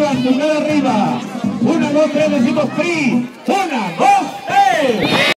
arriba, arriba. Una, dos, tres, decimos free.